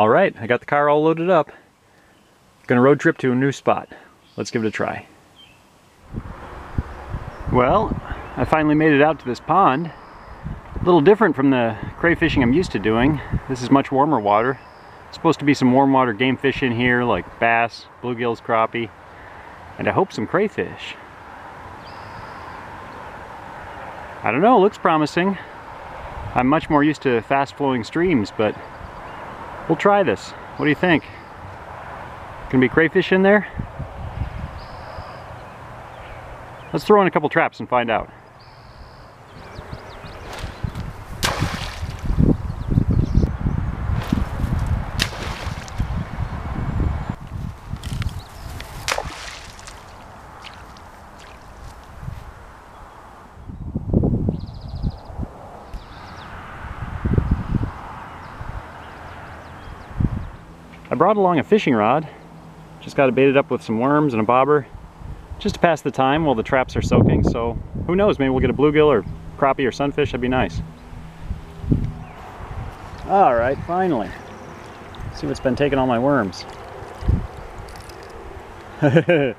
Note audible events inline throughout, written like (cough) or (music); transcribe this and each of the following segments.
All right, I got the car all loaded up. Gonna road trip to a new spot. Let's give it a try. Well, I finally made it out to this pond. A little different from the crayfishing I'm used to doing. This is much warmer water. It's supposed to be some warm water game fish in here like bass, bluegills, crappie, and I hope some crayfish. I don't know, looks promising. I'm much more used to fast flowing streams, but we'll try this. What do you think? Gonna be crayfish in there? Let's throw in a couple traps and find out. Brought along a fishing rod. Just got it baited up with some worms and a bobber just to pass the time while the traps are soaking. So who knows, maybe we'll get a bluegill or crappie or sunfish. That'd be nice. All right, finally. see what's been taking all my worms. (laughs)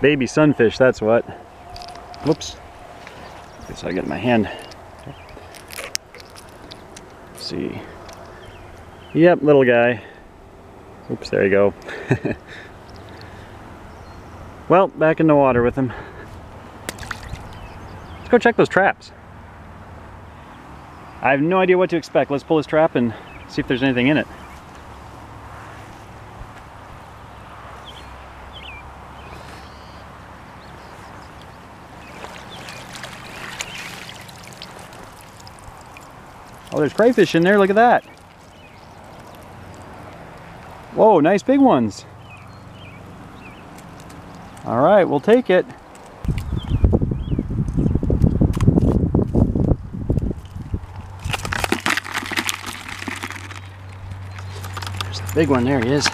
Baby sunfish, that's what. Whoops. Guess I get my hand. Let's see. Yep, little guy. Oops, there you go. (laughs) well, back in the water with him. Let's go check those traps. I have no idea what to expect. Let's pull this trap and see if there's anything in it. Oh, there's crayfish in there. Look at that. Whoa, nice big ones. All right, we'll take it. There's the big one, there he is.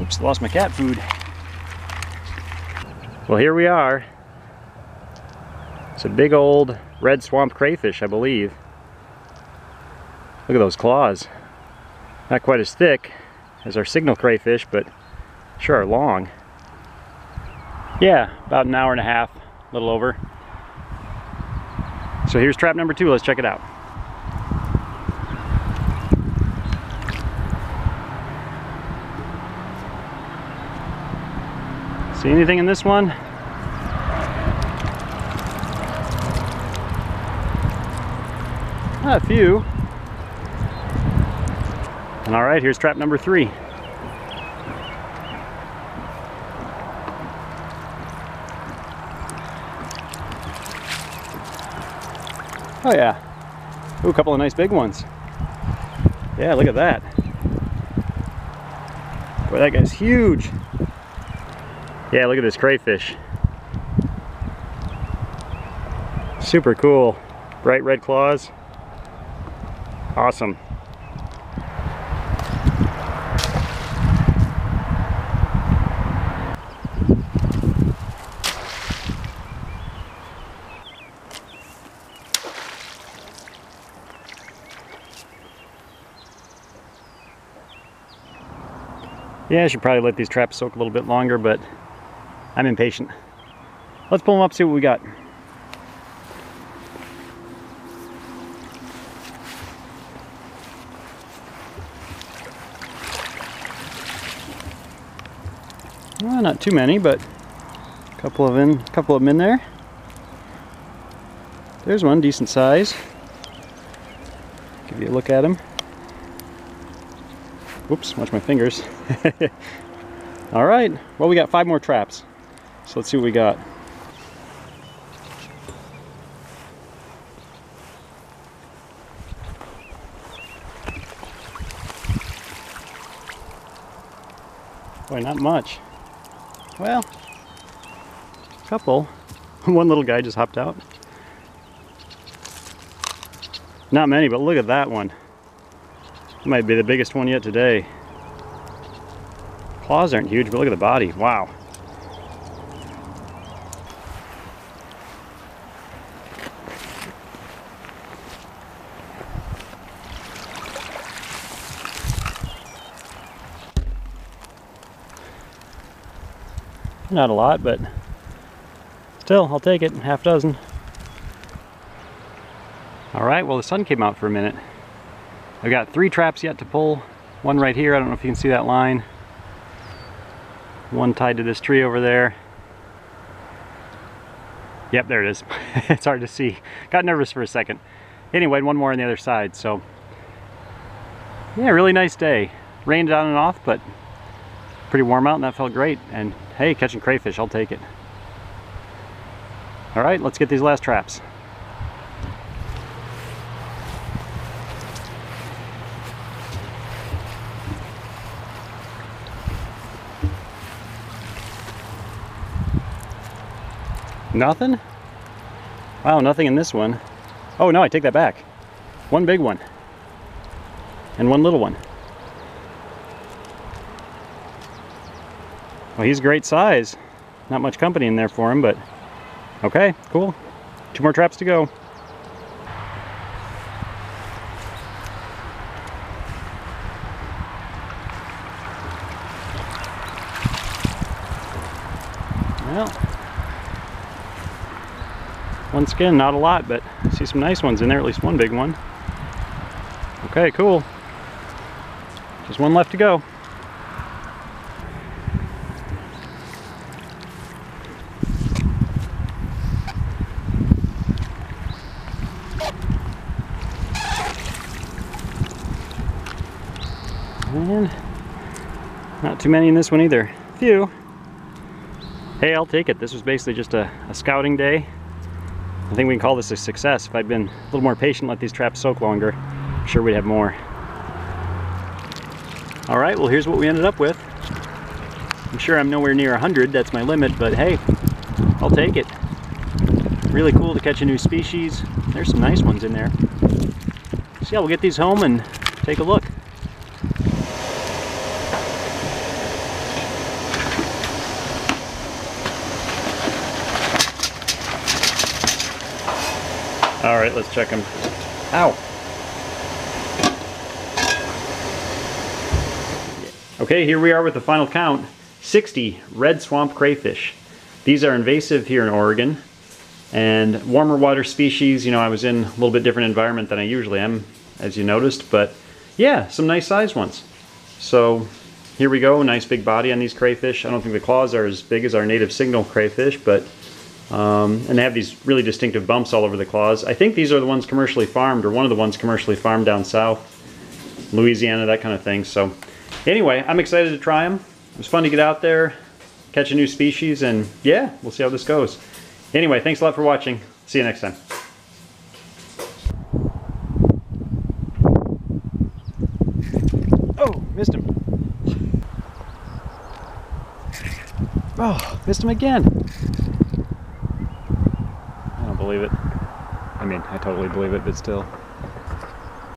Oops, lost my cat food. Well, here we are. It's a big old red swamp crayfish, I believe. Look at those claws. Not quite as thick as our signal crayfish, but sure are long. Yeah, about an hour and a half, a little over. So here's trap number two, let's check it out. See anything in this one? Not a few. All right, here's trap number three. Oh yeah. Ooh, a couple of nice big ones. Yeah, look at that. Boy, that guy's huge. Yeah, look at this crayfish. Super cool. Bright red claws. Awesome. Yeah, I should probably let these traps soak a little bit longer, but I'm impatient. Let's pull them up, see what we got. Well, not too many, but a couple of in, couple of them in there. There's one decent size. Give you a look at him. Whoops, watch my fingers. (laughs) All right, well, we got five more traps. So let's see what we got. Boy, not much. Well, a couple. (laughs) One little guy just hopped out. Not many, but look at that one. Might be the biggest one yet today. Claws aren't huge, but look at the body. Wow. Not a lot, but still, I'll take it. Half dozen. All right, well, the sun came out for a minute. I've got three traps yet to pull. One right here, I don't know if you can see that line. One tied to this tree over there. Yep, there it is. (laughs) it's hard to see. Got nervous for a second. Anyway, one more on the other side, so yeah, really nice day. Rained on and off, but pretty warm out and that felt great. And hey, catching crayfish, I'll take it. All right, let's get these last traps. Nothing? Wow, nothing in this one. Oh no, I take that back. One big one. And one little one. Well, he's great size. Not much company in there for him, but okay, cool. Two more traps to go. Well, one skin, not a lot, but I see some nice ones in there, at least one big one. Okay, cool. Just one left to go. And not too many in this one either. Few. Hey, I'll take it. This was basically just a, a scouting day. I think we can call this a success. If I'd been a little more patient, let these traps soak longer, I'm sure we'd have more. All right, well here's what we ended up with. I'm sure I'm nowhere near 100, that's my limit, but hey, I'll take it. Really cool to catch a new species. There's some nice ones in there. So yeah, we'll get these home and take a look. All right, let's check them. Ow. Okay, here we are with the final count. 60 red swamp crayfish. These are invasive here in Oregon and warmer water species. You know, I was in a little bit different environment than I usually am, as you noticed, but yeah, some nice sized ones. So here we go, nice big body on these crayfish. I don't think the claws are as big as our native signal crayfish, but um, and they have these really distinctive bumps all over the claws. I think these are the ones commercially farmed, or one of the ones commercially farmed down south, Louisiana, that kind of thing. So anyway, I'm excited to try them. It was fun to get out there, catch a new species, and yeah, we'll see how this goes. Anyway, thanks a lot for watching. See you next time. Oh, missed him. Oh, missed him again believe it. I mean, I totally believe it, but still.